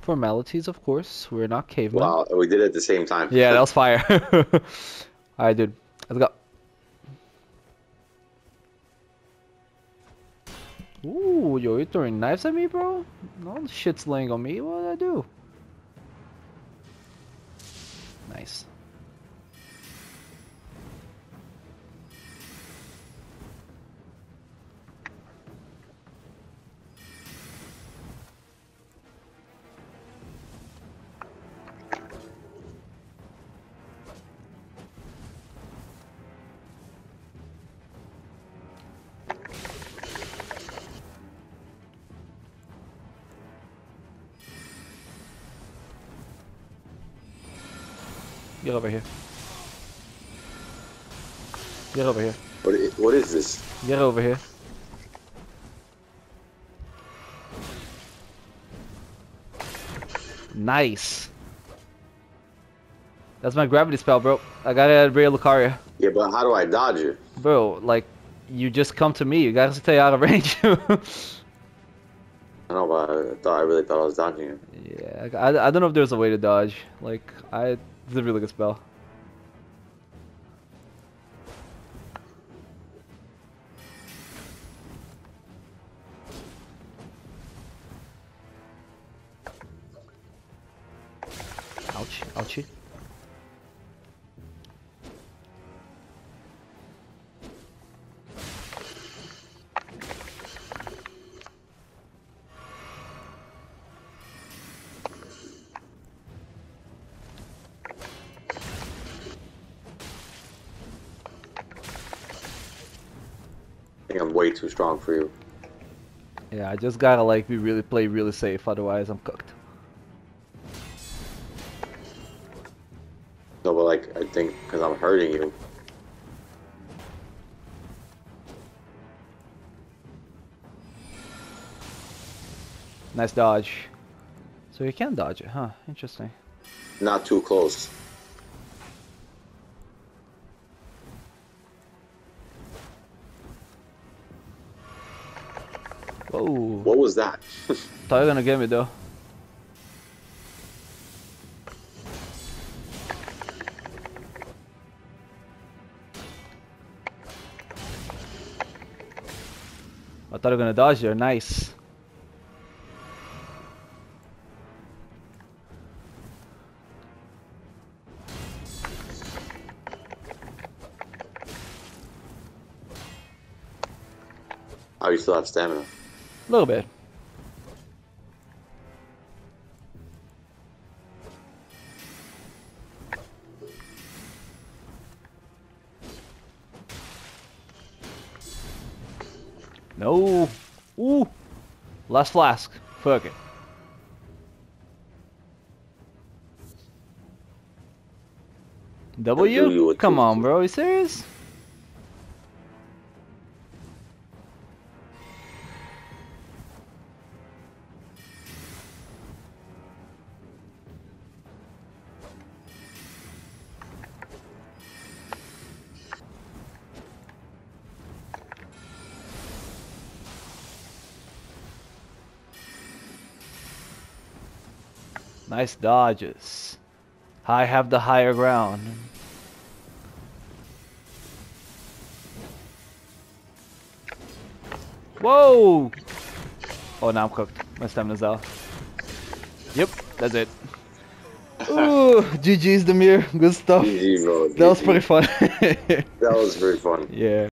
Formalities, of course. We're not cavemen. Wow, we did it at the same time. Yeah, that was fire. Alright, dude. Let's go. Ooh, yo, you throwing knives at me, bro? No shit's laying on me. What did I do? Nice. Get over here. Get over here. What, i- what is this? Get over here. Nice. That's my gravity spell, bro. I got it at Raya Lucaria. Yeah, but how do I dodge it? Bro, like, you just come to me. You gotta stay out of range. I don't know, but I thought I really thought I was dodging it. yeah, I, I don't know if there's a way to dodge. Like, I, it's a really good spell. Ouch, ouchie. Way too strong for you. Yeah, I just gotta like be really play really safe, otherwise I'm cooked. No, but like I think because I'm hurting you. Nice dodge. So you can dodge it, huh? Interesting. Not too close. Whoa. What was that? Thought you were gonna get me though. I thought you were gonna dodge there. Nice. Oh, you still have stamina. A little bit. No. Ooh. Last flask. Fuck it. W? Come on, bro. Are You serious? Nice dodges. I have the higher ground. Whoa! Oh, now I'm cooked. My stamina's out. Yep, that's it. Ooh, GG's Demir. Good stuff. GG, bro. That was pretty fun. That was very fun. yeah.